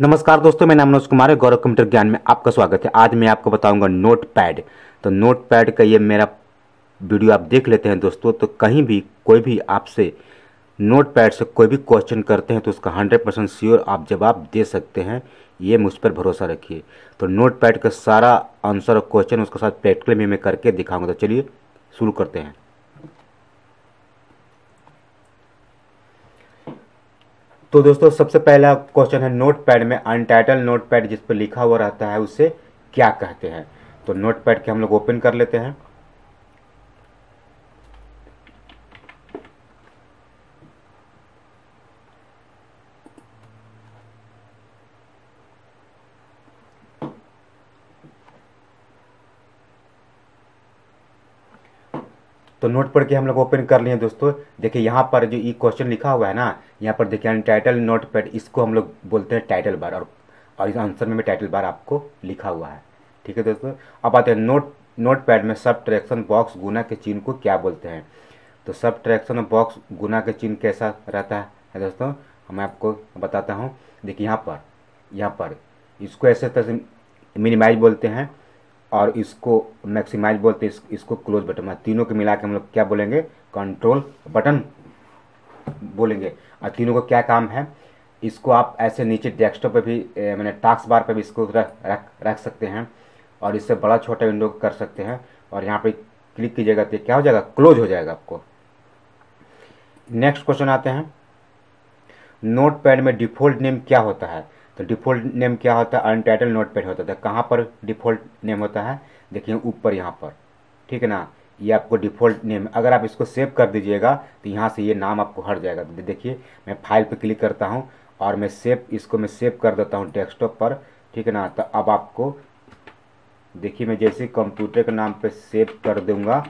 नमस्कार दोस्तों, मेरा नाम मनोज कुमार है, गौरव कंप्यूटर ज्ञान में आपका स्वागत है। आज मैं आपको बताऊँगा नोट पैड तो नोट पैड का ये मेरा वीडियो आप देख लेते हैं दोस्तों तो कहीं भी, कोई भी आपसे नोट पैड से कोई भी क्वेश्चन करते हैं तो उसका हंड्रेड परसेंट श्योर आप जवाब दे सकते हैं। ये मुझ पर भरोसा रखिए। तो नोट पैड का सारा आंसर और क्वेश्चन उसके साथ प्रैक्टिकल में मैं करके दिखाऊँगा। तो चलिए, शुरू करते हैं। तो दोस्तों, सबसे पहला क्वेश्चन है नोट पैड में अनटाइटल नोट पैड जिस पर लिखा हुआ रहता है, उसे क्या कहते हैं? तो नोट पैड के हम लोग ओपन कर लेते हैं। तो नोट पढ़ के हम लोग ओपन कर लिए दोस्तों। देखिए, यहाँ पर जो ये क्वेश्चन लिखा हुआ है ना, यहाँ पर देखिए टाइटल नोट पैड इसको हम लोग बोलते हैं टाइटल बार और और इस आंसर में भी टाइटल बार आपको लिखा हुआ है। ठीक है दोस्तों? अब आते हैं नोट नोट पैड में सब ट्रैक्शन बॉक्स गुना के चिन्ह को क्या बोलते हैं? तो सब ट्रैक्शन बॉक्स गुना के चिन्ह कैसा रहता है दोस्तों? मैं आपको बताता हूँ। देखिए, यहाँ पर यहाँ पर, इसको ऐसे तरह से मिनिमाइज बोलते हैं। और इसको मैक्सिमाइज बोलते हैं इस, इसको क्लोज बटन तीनों को मिला के हम लोग क्या बोलेंगे? कंट्रोल बटन बोलेंगे। और तीनों का क्या काम है? इसको आप ऐसे नीचे डेस्कटॉप पे भी मैंने टास्क बार पे भी इसको रख रख रख सकते हैं और इससे बड़ा छोटा विंडो कर सकते हैं। और यहाँ पे क्लिक कीजिएगा तो क्या हो जाएगा? क्लोज हो जाएगा आपको। नेक्स्ट क्वेश्चन आते हैं। नोट पैड में डिफ़ॉल्ट नेम क्या होता है? तो डिफ़ॉल्ट नेम क्या होता है? अनटाइटल नोट पैड होता है। कहाँ पर डिफ़ॉल्ट नेम होता है? देखिए, ऊपर यहाँ पर। ठीक है ना? ये आपको डिफ़ॉल्ट नेम अगर आप इसको सेव कर दीजिएगा तो यहाँ से ये नाम आपको हट जाएगा। तो देखिए, मैं फ़ाइल पे क्लिक करता हूँ और मैं सेव इसको मैं सेव कर देता हूँ डेस्कटॉप पर। ठीक है ना? तो अब आपको, देखिए, मैं जैसे कंप्यूटर के नाम पे सेव कर दूँगा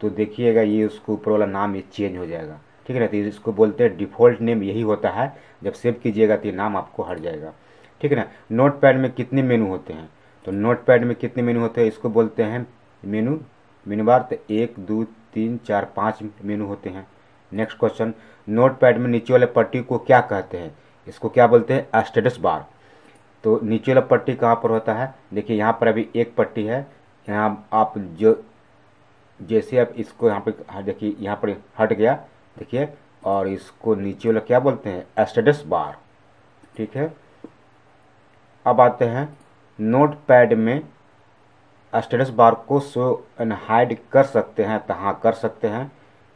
तो देखिएगा ये उसको ऊपर वाला नाम ये चेंज हो जाएगा। ठीक है ना तो इसको बोलते हैं डिफ़ॉल्ट नेम यही होता है। जब सेव कीजिएगा तो ये नाम आपको हट जाएगा। ठीक है ना? नोट पैड में कितने मेनू होते हैं? तो नोट पैड में कितने मेनू होते हैं? इसको बोलते हैं मेनू मेनू बार तो एक, दो, तीन, चार, पाँच मेनू होते हैं। नेक्स्ट क्वेश्चन नोट पैड में नीचे वाले पट्टी को क्या कहते हैं? इसको क्या बोलते हैं? स्टेटस बार तो नीचे वाला पट्टी कहाँ पर होता है? देखिए, यहाँ पर अभी एक पट्टी है। यहाँ आप जो, जैसे आप इसको यहाँ पे देखिए, यहाँ पर हट गया। देखिए, और इसको नीचे वाला क्या बोलते हैं? स्टेटस बार ठीक है? अब आते हैं नोट पैड में स्टेटस बार को शो एंड हाइड कर सकते हैं तो हाँ कर सकते हैं।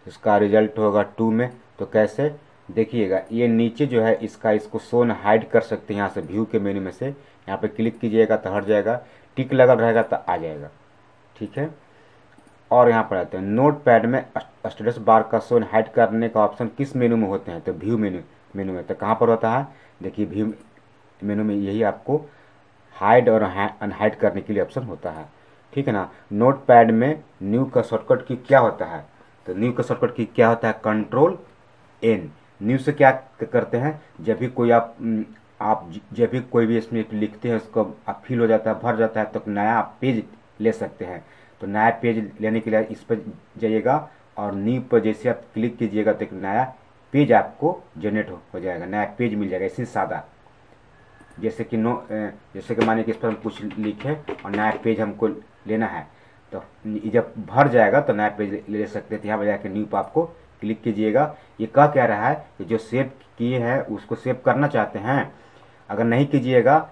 इसका रिज़ल्ट होगा टू में तो कैसे? देखिएगा, ये नीचे जो है, इसका इसको एंड हाइड कर सकते हैं यहाँ से व्यू के मेन्यू में से। यहाँ पे क्लिक कीजिएगा तो हट जाएगा टिक लगा रहेगा तो आ जाएगा। ठीक है? और यहाँ पर आते हैं। नोट पैड में स्टेटस बार का सोन हाइड करने का ऑप्शन किस मेनू में होते हैं? तो व्यू मेनू मेनू में। तो कहाँ पर होता है? देखिए व्यू मेनू में यही आपको हाइड और अनहाइड करने के लिए ऑप्शन होता है। ठीक है ना? नोट पैड में न्यू का शॉर्टकट की क्या होता है? तो न्यू का शॉर्टकट की क्या होता है? कंट्रोल एन न्यू से क्या करते हैं? जब भी कोई आप आप जब भी कोई भी इसमें लिखते हैं, उसको आप फील हो जाता है, भर जाता है तो नया पेज ले सकते हैं। तो नया पेज लेने के लिए इस पर जाइएगा और न्यू पर जैसे आप क्लिक कीजिएगा तो एक नया पेज आपको जनरेट हो जाएगा। नया पेज मिल जाएगा इसी सादा। जैसे कि नो जैसे कि मानिए कि इस पर हम कुछ लिखे और नया पेज हमको लेना है तो जब भर जाएगा तो नया पेज ले सकते थे यहाँ पर जाकर न्यू पर आपको क्लिक कीजिएगा। ये कह क्या रहा है कि जो सेव किए हैं, उसको सेव करना चाहते हैं। अगर नहीं कीजिएगा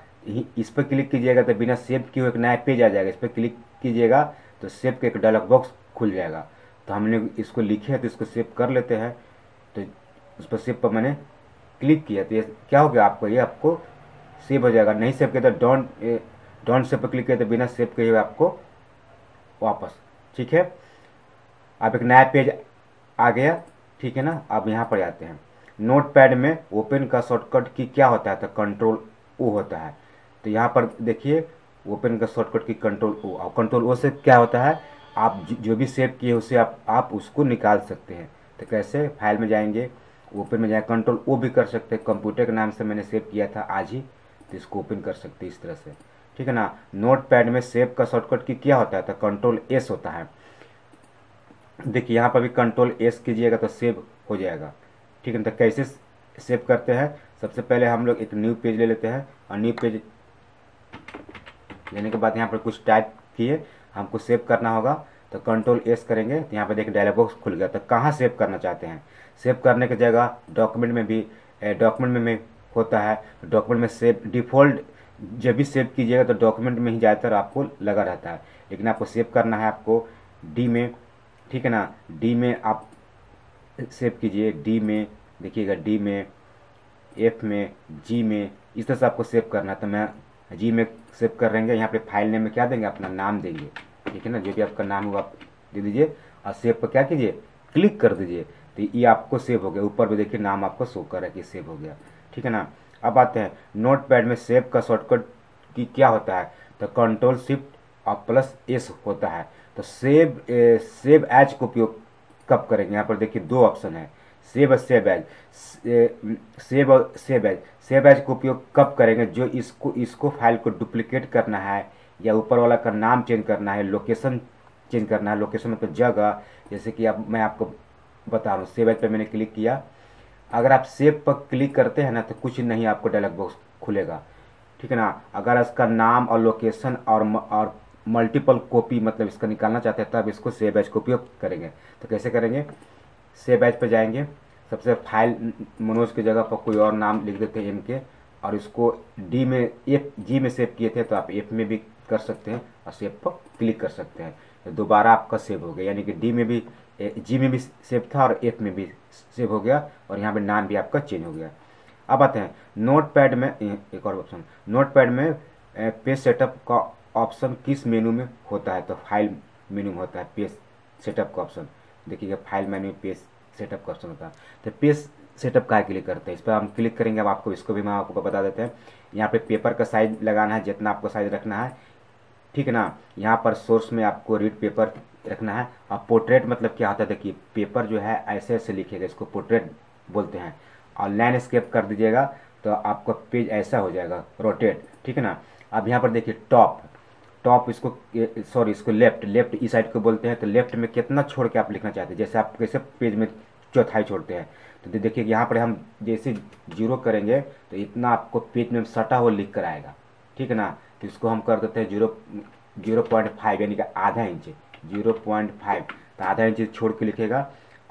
इस पर क्लिक कीजिएगा तो बिना सेव किए एक नया पेज आ जाएगा। इस पर क्लिक कीजिएगा तो सेव का एक डायलॉग बॉक्स खुल जाएगा। तो हमने इसको लिखे है तो इसको सेव कर लेते हैं। तो उस पर सेव पर मैंने क्लिक किया। तो ये क्या हो गया आपको? ये आपको सेव हो जाएगा। नहीं सेव किया तो डोंट डोंट सेव पर क्लिक किया तो बिना सेव किए हुए आपको वापस। ठीक है? अब एक नया पेज आ गया। ठीक है ना? अब यहाँ पर आते हैं। नोट पैड में ओपन का शॉर्टकट की क्या होता है? तो कंट्रोल ओ होता है। तो यहाँ पर देखिए ओपन का शॉर्टकट की कंट्रोल ओ और कंट्रोल ओ से क्या होता है? आप जो भी सेव किए उसे आप आप उसको निकाल सकते हैं। तो कैसे? फ़ाइल में जाएँगे ओपन में जाए कंट्रोल ओ भी कर सकते हैं। कंप्यूटर के नाम से मैंने सेव किया था आज ही तो इसको ओपन कर सकते इस तरह से। ठीक है ना? नोट पैड में सेव का शॉर्टकट की क्या होता है? तो कंट्रोल एस होता है। देखिए, यहाँ पर भी कंट्रोल एस कीजिएगा तो सेव हो जाएगा। ठीक है ना? तो कैसे सेव करते हैं? सबसे पहले हम लोग एक न्यू पेज ले लेते हैं। और न्यू पेज लेने के बाद यहाँ पर कुछ टाइप किए हमको सेव करना होगा। तो कंट्रोल एस करेंगे तो यहाँ पर देखिए डायलॉग बॉक्स खुल गया। तो कहाँ सेव करना चाहते हैं? सेव करने की जगह डॉक्यूमेंट में भी डॉक्यूमेंट में, में होता है। डॉक्यूमेंट में सेव डिफ़ॉल्ट जब भी सेव कीजिएगा तो डॉक्यूमेंट में ही ज़्यादातर आपको लगा रहता है। लेकिन आपको सेव करना है आपको डी में ठीक है ना? डी में आप सेव कीजिए। डी में देखिएगा डी में एफ़ में जी में इस तरह से आपको सेव करना है। तो मैं जी में सेव कर रहेंगे यहाँ पे फ़ाइल नेम में क्या देंगे? अपना नाम देंगे। ठीक है ना? जो भी आपका नाम होगा आप दे दीजिए और सेव पर क्या कीजिए? क्लिक कर दीजिए। तो ये आपको सेव हो गया। ऊपर भी देखिए नाम आपको शो कर रहा है कि सेव हो गया। ठीक है ना? अब आते हैं। नोट पैड में सेव का शॉर्टकट की क्या होता है? तो कंट्रोल शिफ्ट और प्लस एस होता है। तो सेव ए, सेव एज का उपयोग कब करेंगे? यहाँ पर देखिए दो ऑप्शन है। Save as save save as का उपयोग कब करेंगे जो इसको इसको फ़ाइल को डुप्लीकेट करना है या ऊपर वाला का नाम चेंज करना है लोकेशन चेंज करना है लोकेशन मतलब जगह। जैसे कि अब मैं आपको बता रहा हूँ सेव पर मैंने क्लिक किया। अगर आप सेव पर क्लिक करते हैं ना तो कुछ नहीं आपको डायलॉग बॉक्स खुलेगा। ठीक है ना? अगर इसका नाम और लोकेशन और और मल्टीपल कॉपी मतलब इसका निकालना चाहते हैं, तब इसको सेव एज का उपयोग करेंगे। तो कैसे करेंगे? सेव एज पर जाएँगे। सबसे फ़ाइल मनोज की जगह पर कोई और नाम लिख देते हैं एम के और इसको डी में एफ़ जी में सेव किए थे तो आप एफ़ में भी कर सकते हैं, और सेव पर क्लिक कर सकते हैं। तो दोबारा आपका सेव हो गया। यानी कि डी में भी जी में भी सेव था और एफ़ में भी सेव हो गया, और यहाँ पे नाम भी आपका चेंज हो गया। अब आते हैं। नोट पैड में एक और ऑप्शन नोट पैड में पेज सेटअप का ऑप्शन किस मेनू में होता है? तो फ़ाइल मेनू में होता है, पेज सेटअप का ऑप्शन देखिएगा फ़ाइल मेन्यू पेज सेटअप का ऑप्शन होता है। तो पेज सेटअप का क्लिक करते हैं। इस पर हम क्लिक करेंगे, अब आपको इसको भी मैं आपको बता देते हैं। यहाँ पे पेपर का साइज़ लगाना है, जितना आपको साइज़ रखना है। ठीक है ना? यहाँ पर सोर्स में आपको रीड पेपर रखना है। और पोर्ट्रेट मतलब क्या होता है? देखिए, पेपर जो है, ऐसे ऐसे लिखेगा, इसको पोर्ट्रेट बोलते हैं। और लैंडस्केप कर दीजिएगा तो आपका पेज ऐसा हो जाएगा, रोटेट। ठीक है ना? अब यहाँ पर देखिए, टॉप। टॉप इसको सॉरी इसको लेफ़्ट लेफ़्ट इस साइड को बोलते हैं तो लेफ़्ट में कितना छोड़ के आप लिखना चाहते हैं? जैसे आप कैसे पेज में चौथाई छोड़ते हैं तो देखिए यहाँ पर हम जैसे ज़ीरो करेंगे तो इतना आपको पेज में सटा हुआ लिख कर आएगा, ठीक है ना? तो इसको हम कर देते हैं ज़ीरो ज़ीरो पॉइंट फाइव यानी कि आधा इंच ज़ीरो पॉइंट फाइव तो आधा इंच छोड़ के लिखेगा,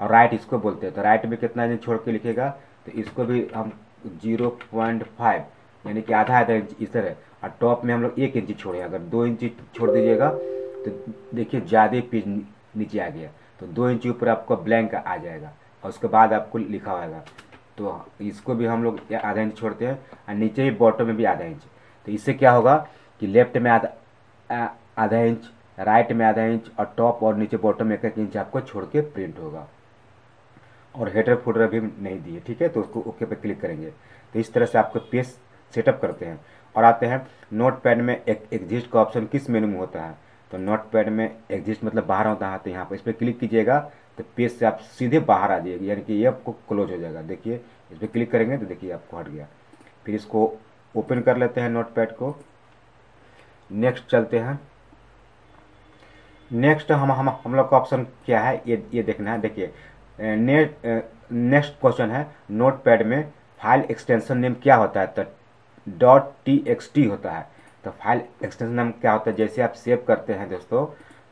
और राइट इसको बोलते हैं तो राइट में कितना इंच छोड़ के लिखेगा तो इसको भी हम ज़ीरो पॉइंट फाइव यानी कि आधा आधा इंच इस तरह। और टॉप में हम लोग एक इंच छोड़े। अगर दो इंची छोड़ दीजिएगा तो देखिए ज़्यादा पेज नीचे आ गया। तो दो इंची ऊपर आपको ब्लैंक आ जाएगा। और उसके बाद आपको लिखा होगा। तो इसको भी हम लोग आधा इंच छोड़ते हैं और नीचे भी बॉटम में भी आधा इंच। तो इससे क्या होगा कि लेफ़्ट में आधा आधा इंच राइट में आधा इंच और टॉप और नीचे बॉटम एक एक इंच आपको छोड़ के प्रिंट होगा। और हेडर फुटर भी नहीं दिए। ठीक है? तो उसको ओके पर क्लिक करेंगे। तो इस तरह से आपको पेज सेटअप करते हैं और आते हैं नोट पैड में एक एग्जिस्ट का ऑप्शन किस मेनू में होता है? तो नोट पैड में एग्जिस्ट मतलब बाहर होता है तो यहाँ पर इस पर क्लिक कीजिएगा तो पेज से आप सीधे बाहर आ जाइएगा, यानी कि ये आपको क्लोज हो जाएगा। देखिए, इस पर क्लिक करेंगे तो देखिए आपको हट गया। फिर इसको ओपन कर लेते हैं नोट पैड को। नेक्स्ट चलते हैं। नेक्स्ट हम हम हम लोग का ऑप्शन क्या है? ये ये देखना है। देखिए, नेक्स्ट क्वेश्चन है नोट पैड में फ़ाइल एक्सटेंशन नेम क्या होता है? तो डॉट टी एक्स टी होता है। तो फ़ाइल एक्सटेंशन नेम क्या होता है? जैसे आप सेव करते हैं दोस्तों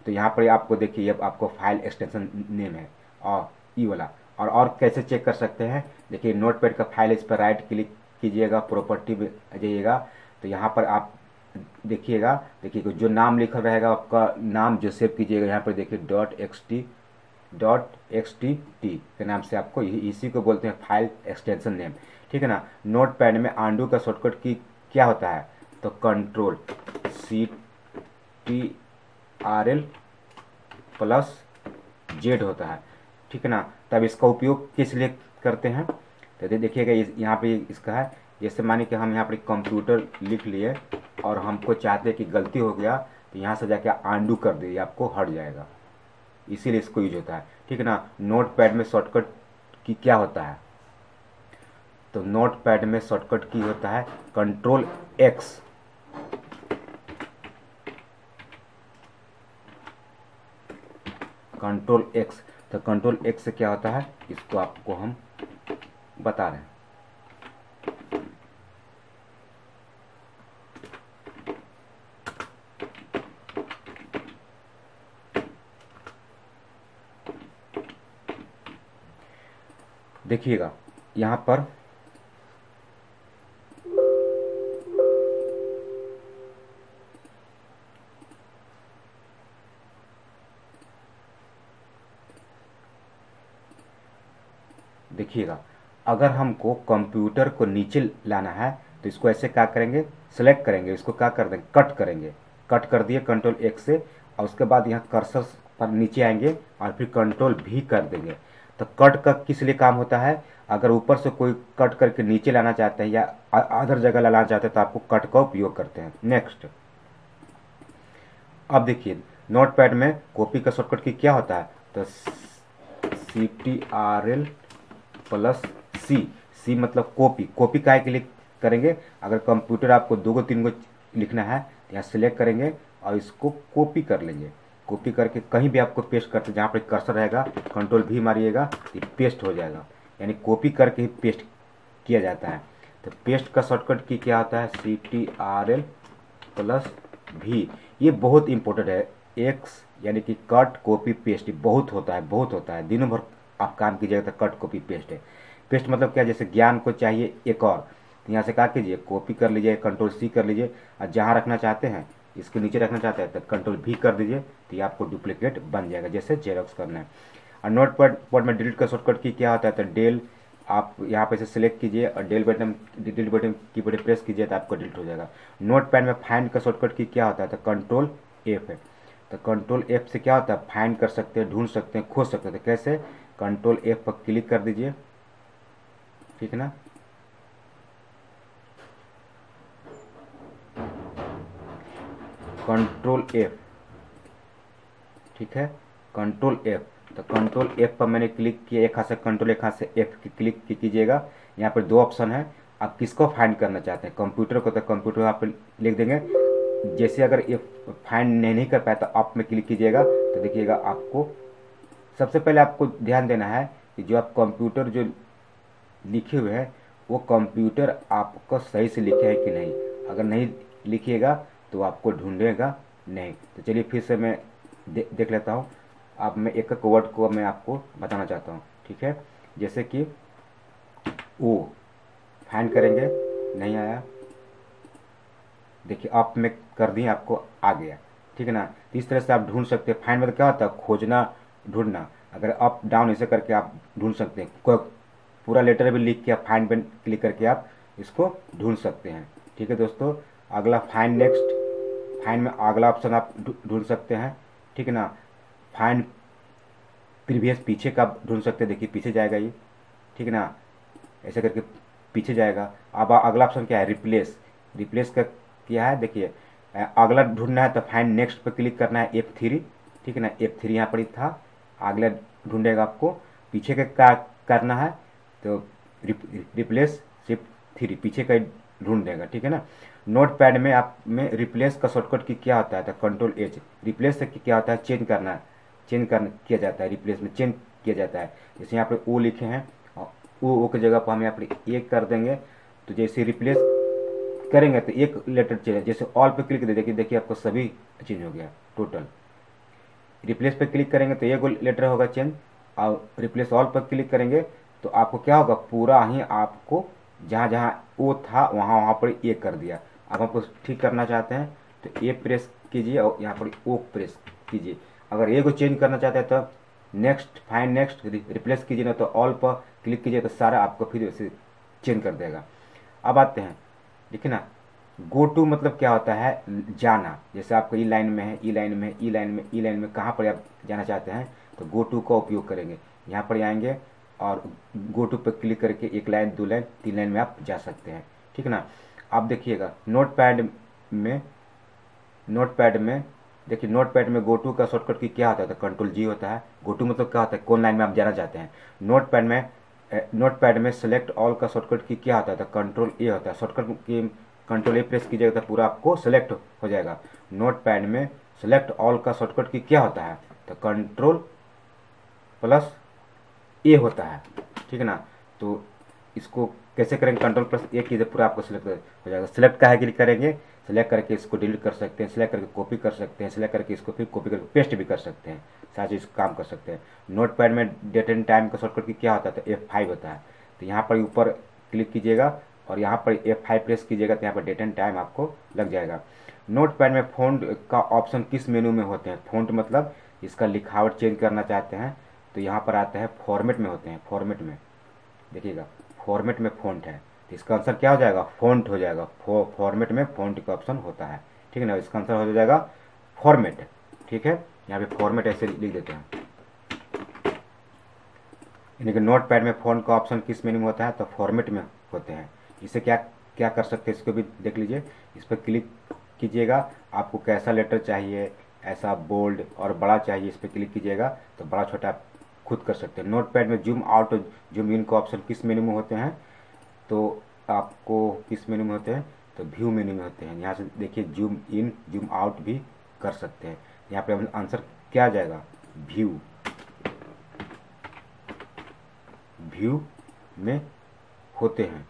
तो यहाँ पर आपको देखिए अब आपको फ़ाइल एक्सटेंशन नेम है। और ई वाला। और और कैसे चेक कर सकते हैं? देखिए नोट पैड का फ़ाइल इस पर राइट क्लिक कीजिएगा प्रॉपर्टी में जाइएगा। तो यहाँ पर आप देखिएगा, देखिए जो नाम लिखा रहेगा, आपका नाम जो सेव कीजिएगा, यहाँ पर देखिए dot X T dot X T T के नाम से आपको इसी को बोलते हैं फ़ाइल एक्सटेंशन नेम ठीक है ना? नोट पैड में आंडू का शॉर्टकट की क्या होता है? तो control C T R L plus Z होता है। ठीक है ना? तब इसका उपयोग किस लिए करते हैं? तो देखिएगा यहाँ पे इसका है। जैसे मानिए कि हम यहाँ पर कंप्यूटर लिख लिए और हमको चाहते हैं कि गलती हो गया तो यहाँ से जाके आंडू कर दीजिए आपको हट जाएगा। इसीलिए इसको यूज़ होता है। ठीक है ना? नोट पैड में शॉर्टकट की क्या होता है? तो नोट पैड में शॉर्टकट की होता है कंट्रोल एक्स कंट्रोल एक्स तो कंट्रोल एक्स से क्या होता है? इसको आपको हम बता रहे हैं। देखिएगा, यहाँ पर अगर हमको कंप्यूटर को नीचे लाना है तो इसको ऐसे क्या करेंगे? सेलेक्ट करेंगे। इसको क्या कर देंगे? कट करेंगे। कट कर दिए कंट्रोल एक से, और उसके बाद यहाँ कर्सर पर नीचे आएँगे, और फिर कंट्रोल भी कर देंगे। तो कट का किस लिए काम होता है? अगर ऊपर से कोई कट करके नीचे लाना चाहते हैं या अदर जगह लाना चाहते हैं तो आपको कट का उपयोग करते हैं। नेक्स्ट अब देखिए नोट पैड में कॉपी का शॉर्टकट की क्या होता है? तो C T R L plus C C मतलब कॉपी। कॉपी काय के लिए करेंगे? अगर कंप्यूटर आपको दो गो, तीन गो लिखना है तो यहाँ सेलेक्ट करेंगे और इसको कॉपी कर लेंगे। कॉपी करके कहीं भी आपको पेस्ट करते, जहाँ पर कर्सर रहेगा, कंट्रोल भी मारिएगा, ये पेस्ट हो जाएगा। यानी कॉपी करके ही पेस्ट किया जाता है। तो पेस्ट का शॉर्टकट की क्या होता है? C, T, R, L plus भी। ये बहुत इंपॉर्टेंट है। एक्स, यानी कि कट, कॉपी, पेस्ट बहुत होता है, बहुत होता है। दिनों भर आप काम कीजिएगा तो कट, कॉपी, पेस्ट है। पेस्ट मतलब क्या? जैसे ज्ञान को चाहिए एक और। तो यहाँ से क्या कीजिए कॉपी कर लीजिए कंट्रोल सी कर लीजिए। और जहाँ रखना चाहते हैं, इसके नीचे रखना चाहते हैं तो कंट्रोल भी कर दीजिए तो ये आपको डुप्लीकेट बन जाएगा, जैसे जेरोक्स करना है। और नोट पैड पैड में डिलीट का शॉर्टकट की क्या होता है? तो डेल आप यहाँ पे से सिलेक्ट कीजिए और डेल बटन डिलीट बटन की बटन प्रेस कीजिए तो आपको डिलीट हो जाएगा। नोट पैड में फाइंड का शॉर्टकट की क्या होता है? तो कंट्रोल एफ़ है। तो कंट्रोल एफ़ से क्या होता है? फाइंड कर सकते हैं, ढूंढ सकते हैं, खोज सकते हैं। तो कैसे? कंट्रोल एफ़ पर क्लिक कर दीजिए। ठीक है ना? कंट्रोल एफ़ ठीक है? कंट्रोल एफ़ तो कंट्रोल एफ़ पर मैंने क्लिक किया एक हाथ से कंट्रोल एक हाथ से एफ़ की क्लिक कीजिएगा। यहाँ पर दो ऑप्शन है। आप किसको फाइंड करना चाहते हैं? कंप्यूटर को तो कंप्यूटर आप लिख देंगे। जैसे अगर ये फाइंड नहीं, नहीं कर पाया तो आप में क्लिक कीजिएगा। तो देखिएगा आपको सबसे पहले आपको ध्यान देना है कि जो आप कंप्यूटर जो लिखे हुए हैं वो कंप्यूटर आपको सही से लिखे है कि नहीं। अगर नहीं लिखिएगा तो आपको ढूंढेगा नहीं। तो चलिए फिर से मैं दे, देख लेता हूँ। अब मैं एक एक वर्ड को मैं आपको बताना चाहता हूँ ठीक है? जैसे कि ओ फाइंड करेंगे नहीं आया। देखिए आप में कर दिए आपको आ गया ठीक है ना? तो इस तरह से आप ढूंढ सकते हैं। फाइंड मतलब क्या होता है? खोजना ढूंढना। अगर अप डाउन ऐसे करके आप ढूंढ सकते हैं। पूरा लेटर भी लिख के आप फाइंड पर क्लिक करके आप इसको ढूंढ सकते हैं। ठीक है दोस्तों? अगला फाइंड नेक्स्ट। फाइंड में अगला ऑप्शन आप ढूंढ सकते हैं। ठीक है ना? फाइंड प्रीवियस पीछे का ढूंढ सकते हैं। देखिए, पीछे जाएगा ये। ठीक है ना? ऐसे करके पीछे जाएगा। अब अगला ऑप्शन क्या है? रिप्लेस। रिप्लेस का क्या है, देखिए। अगला ढूंढना है तो फाइंड नेक्स्ट पर क्लिक करना है एफ़ थ्री ठीक है ना? एफ़ थ्री यहाँ पर ही था। अगला ढूंढेगा आपको। पीछे का करना है? तो रिप्लेस शिफ्ट थ्री पीछे का ढूंढ देगा, ठीक है ना? नोट पैड में आप, में रिप्लेस का शॉर्टकट की क्या होता है? तो कंट्रोल एच रिप्लेस से क्या होता है? चेंज करना चेंज कर किया जाता है रिप्लेस में चेंज किया जाता है। जैसे यहाँ पर ओ लिखे हैं ओ ओ की जगह पर हम यहाँ पर एक कर देंगे तो जैसे रिप्लेस करेंगे तो एक लेटर चेंज जैसे ऑल पे क्लिक दे, देखिए देखिए आपको सभी चेंज हो गया टोटल रिप्लेस पे क्लिक करेंगे तो एक लेटर होगा चेंज और रिप्लेस ऑल पर क्लिक करेंगे तो आपको क्या होगा? पूरा ही आपको जहाँ जहाँ ओ था, वहाँ वहाँ पर ए कर दिया। अब आपको ठीक करना चाहते हैं तो ए प्रेस कीजिए और यहाँ पर ओ प्रेस कीजिए। अगर ए को चेंज करना चाहते हैं तो नेक्स्ट फाइन नेक्स्ट रिप्लेस कीजिए ना तो ऑल पर क्लिक कीजिए तो सारा आपको फिर से चेंज कर देगा। अब आते हैं। देखिए ना गो टू मतलब क्या होता है? जाना। जैसे आपको ई लाइन में है ई लाइन में ई लाइन में ई लाइन में कहाँ पर आप जाना चाहते हैं तो गो टू का उपयोग करेंगे। यहाँ पर आएँगे। और गो टू पर क्लिक करके एक लाइन दो लाइन तीन लाइन में आप जा सकते हैं। ठीक ना? आप देखिएगा नोट पैड में नोट पैड में, देखिए नोट पैड में गो टू का शॉर्टकट की क्या होता है? तो कंट्रोल जी होता है। गो टू मतलब क्या होता है? कौन लाइन में आप जाना चाहते हैं? नोट पैड में नोट पैड में सेलेक्ट ऑल का शॉर्टकट की क्या होता है? तो कंट्रोल ए होता है। शॉर्टकट की कंट्रोल ए प्रेस कीजिएगा तो पूरा आपको सेलेक्ट हो जाएगा। नोट पैड में सेलेक्ट ऑल का शॉर्टकट की क्या होता है? तो कंट्रोल प्लस ए होता है, ठीक है ना? तो इसको कैसे करेंगे? कंट्रोल प्लस ए कीजिए पूरा आपको सिलेक्ट हो जाएगा। सिलेक्ट का है क्लिक करेंगे? सेलेक्ट करके इसको डिलीट कर सकते हैं सिलेक्ट करके कॉपी कर सकते हैं सिलेक्ट करके इसको फिर कॉपी करके पेस्ट भी कर सकते हैं। सारा चीज़ काम कर सकते हैं। नोट पैड में डेट एंड टाइम का शॉर्टकट की क्या होता है? तो एफ़ फाइव होता है। तो यहाँ पर ऊपर क्लिक कीजिएगा और यहाँ पर एफ़ फाइव प्रेस कीजिएगा तो यहाँ पर डेट एंड टाइम आपको लग जाएगा। नोट पैड में फ़ोन का ऑप्शन किस मेनू में होते हैं? फ़ोन मतलब इसका लिखावट चेंज करना चाहते हैं। तो यहाँ पर आता है फॉर्मेट में होते हैं फॉर्मेट में। देखिएगा फॉर्मेट में फ़ॉन्ट है। तो इसका आंसर क्या हो जाएगा? फॉन्ट हो जाएगा। फॉर्मेट में फॉन्ट का ऑप्शन होता है। ठीक है ना? इसका आंसर हो जाएगा फॉर्मेट ठीक है? यहाँ पे फॉर्मेट ऐसे लिख देते हैं। यानी कि नोट पैड में फ़ॉन्ट का ऑप्शन किस मेनू में होता है? तो फॉर्मेट में होते हैं। इसे क्या क्या कर सकते हैं? इसको भी देख लीजिए। इस पर क्लिक कीजिएगा। आपको कैसा लेटर चाहिए, ऐसा बोल्ड और बड़ा चाहिए, इस पर क्लिक कीजिएगा। तो बड़ा छोटा खुद कर सकते हैं। नोट पैड में जूम आउट और जूम इन का ऑप्शन किस मेनू में होते हैं? तो आपको किस मेन्यू में होते हैं? तो व्यू मेन्यू में होते हैं। यहाँ से देखिए जूम इन जूम आउट भी कर सकते हैं। यहाँ पे आंसर क्या जाएगा? व्यू व्यू में होते हैं।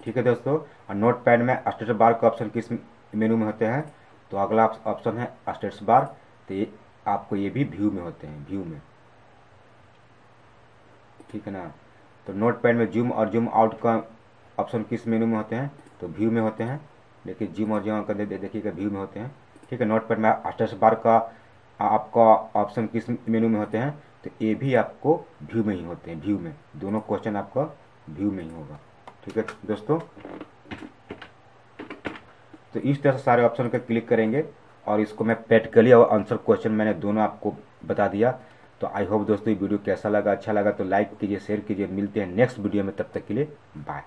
ठीक है दोस्तों, और नोट पैड में स्टेटस बार का ऑप्शन किस मेनू में होते हैं? तो अगला ऑप्शन है स्टेटस बार तो ये आपको ये भी व्यू में होते हैं व्यू में। ठीक है ना? तो नोट पैड में जूम और जूम आउट का ऑप्शन किस मेनू में होते हैं? तो व्यू में होते हैं। देखिए जूम और जूम कर देखिएगा व्यू में होते हैं। ठीक है नोट पैड में स्टेटस बार का आपका ऑप्शन किस मेनू में होते हैं? तो ये भी आपको व्यू में ही होते हैं व्यू में। दोनों क्वेश्चन आपका व्यू में ही होगा। ठीक है दोस्तों? तो इस तरह से सारे ऑप्शन पर क्लिक करेंगे और इसको मैं प्रैक्टिकली और आंसर क्वेश्चन मैंने दोनों आपको बता दिया। तो आई होप दोस्तों ये वीडियो कैसा लगा अच्छा लगा तो लाइक कीजिए शेयर कीजिए, मिलते हैं नेक्स्ट वीडियो में, तब तक के लिए बाय